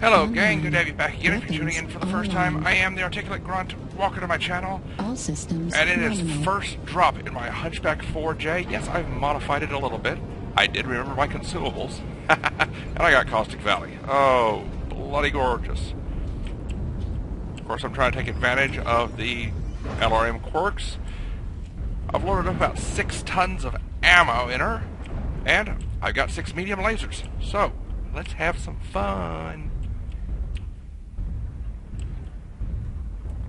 Hello, gang. Good to have you back again. If you're tuning in for the first time, I am the Articulate Grunt. Welcome to my channel. All systems. And it is first drop in my Hunchback 4J. Yes, I've modified it a little bit. I did remember my consumables. and I got Caustic Valley. Oh, bloody gorgeous. Of course, I'm trying to take advantage of the LRM quirks. I've loaded up about six tons of ammo in her. And I've got six medium lasers. So, let's have some fun.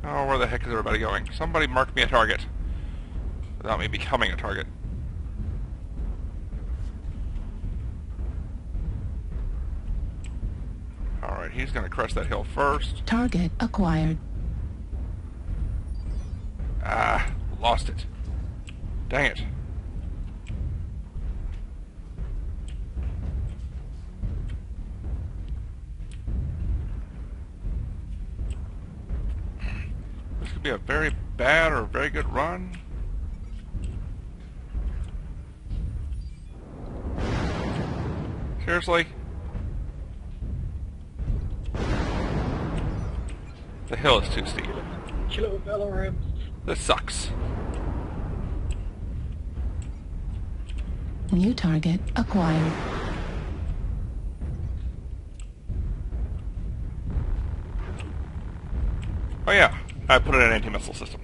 Oh, where the heck is everybody going? Somebody mark me a target. Without me becoming a target. Alright, he's gonna crest that hill first. Target acquired. Ah, lost it. Dang it. This could be a very bad or a very good run. Seriously? The hill is too steep. Kilo LRM. This sucks. New target acquired. Oh yeah, I put in an anti-missile system.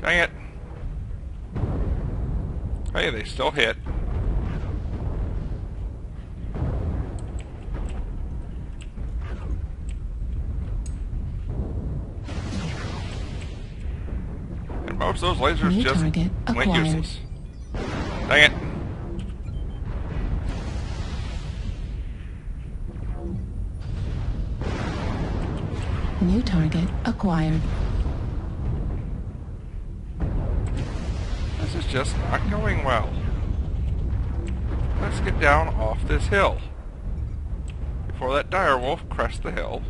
Dang it. Oh, hey, they still hit. And most of those lasers New just target went acquired. useless. Dang it. New target acquired. This is just not going well. Let's get down off this hill. Before that direwolf crests the hill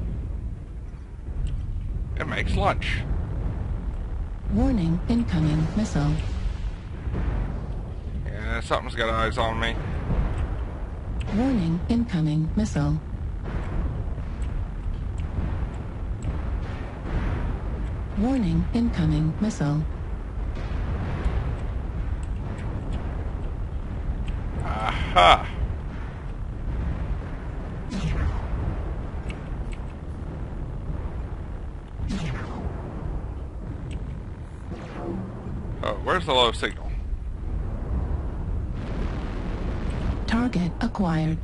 and makes lunch. Warning incoming missile. Yeah, something's got eyes on me. Warning incoming missile. Warning incoming missile. Aha! Oh, where's the low signal? Target acquired.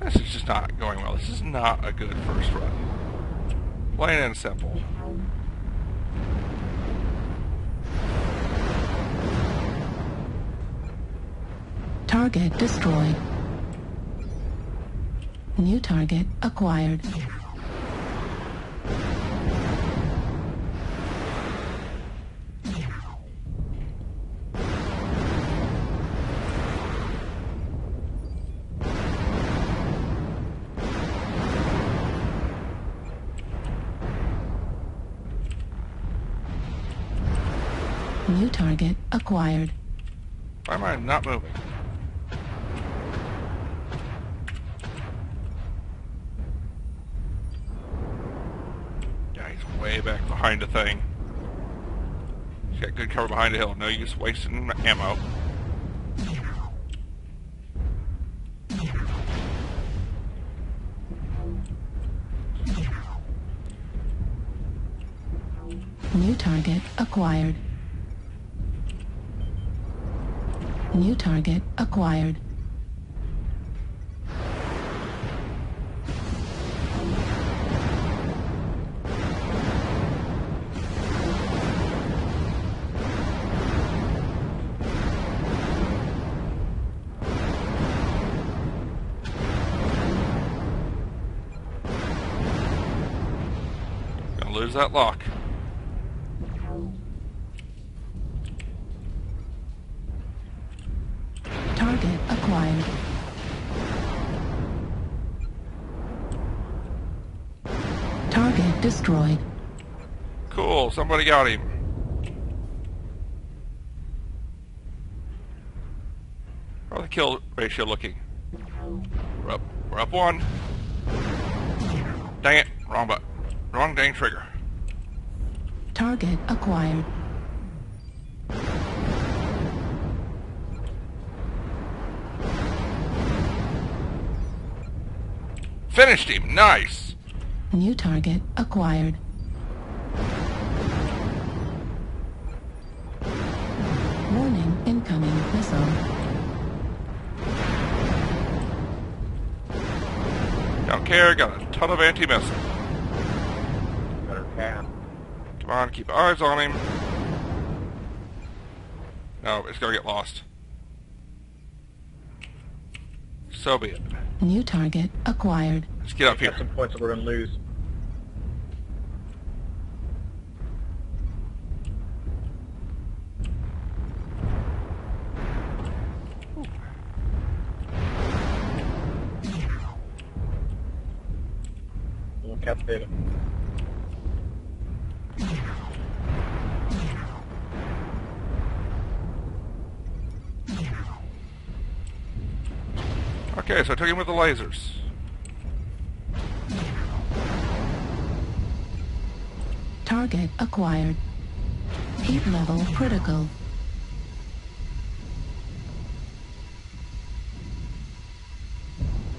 This is just This is not a good first run. Plain and simple. Target destroyed. New target acquired. New target acquired. Why am I not moving? Yeah, he's way back behind the thing. He's got good cover behind the hill. No use wasting ammo. New target acquired. New target acquired. Gonna lose that lock. Acquired. Target destroyed. Cool, somebody got him. How's the kill ratio looking? We're up, we're up one. Dang it, wrong button. Wrong dang trigger. Target acquired. Finished him, nice. New target acquired. Warning, incoming missile. Don't care, got a ton of anti-missile. Better can. Come on, keep eyes on him. No, it's gonna get lost. So be it. New target acquired. Let's get up Got here. some points that we're gonna lose. We'll cap Okay, so I took him with the lasers. Target acquired. Heat level critical.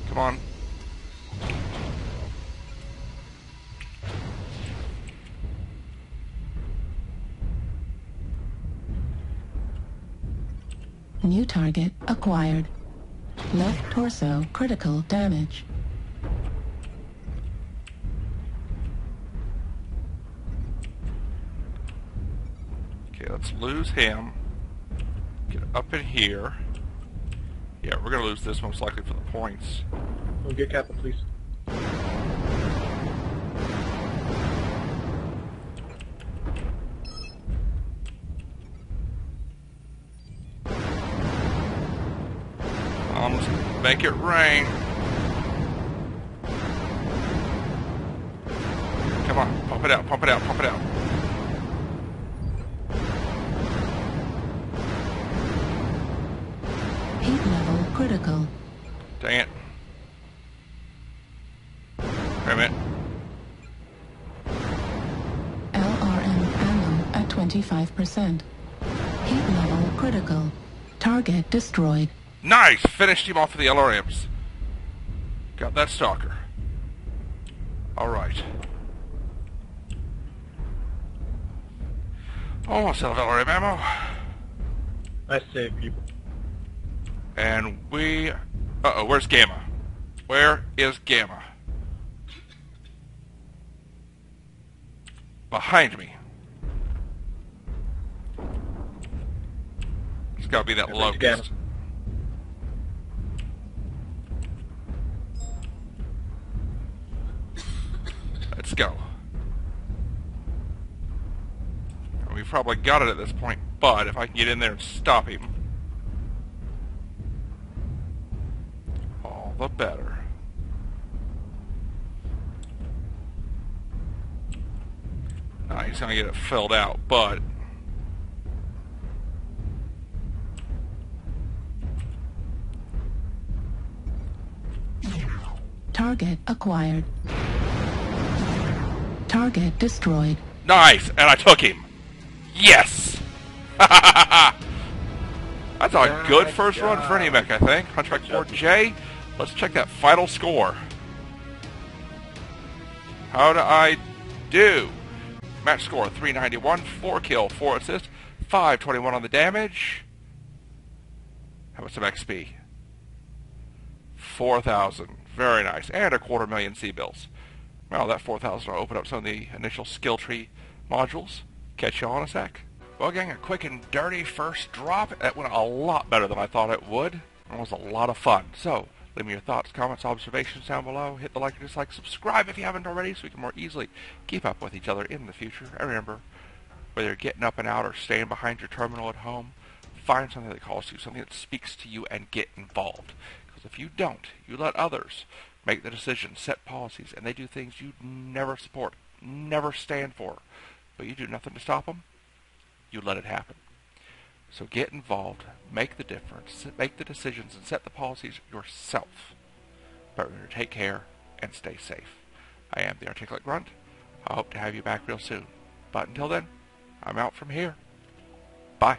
Come on. New target acquired. Left torso critical damage. Okay, let's lose him. Get up in here. Yeah, we're gonna lose this most likely for the points. We'll get Kappa, please. Um, let's make it rain. Come on, pump it out, pump it out, pump it out. Heat level critical. Dang it. Wait a minute. LRM ammo at 25%. Heat level critical. Target destroyed. Nice! Finished him off with the LRMs. Got that stalker. Alright. Almost out of LRM ammo. Nice save, people. And we... Uh-oh, where's Gamma? Where is Gamma? Behind me. It's gotta be that where's Gamma? Let's go. We've probably got it at this point, but if I can get in there and stop him, all the better. Nah, he's gonna get it filled out, but Target acquired. Target destroyed. nice, and I took him. Yes. That's a good Nice first run for any mech, I think. Hunchback Good job. 4J. Let's check that final score. How do I do? Match score 391, 4 kill, 4 assist, 521 on the damage. How about some XP? 4,000. Very nice. And a quarter million C-bills. Well, that 4,000 will open up some of the initial skill tree modules. Catch you all in a sec. Well, gang, a quick and dirty first drop. That went a lot better than I thought it would. It was a lot of fun. So, leave me your thoughts, comments, observations down below. Hit the like and dislike, subscribe if you haven't already so we can more easily keep up with each other in the future. And remember, whether you're getting up and out or staying behind your terminal at home, find something that calls to you, something that speaks to you, and get involved. Because if you don't, you let others make the decisions, set policies, and they do things you never support, never stand for, but you do nothing to stop them, you let it happen. So get involved, make the difference, make the decisions, and set the policies yourself. But remember take care and stay safe. I am the Articulate Grunt. I hope to have you back real soon. But until then, I'm out from here. Bye.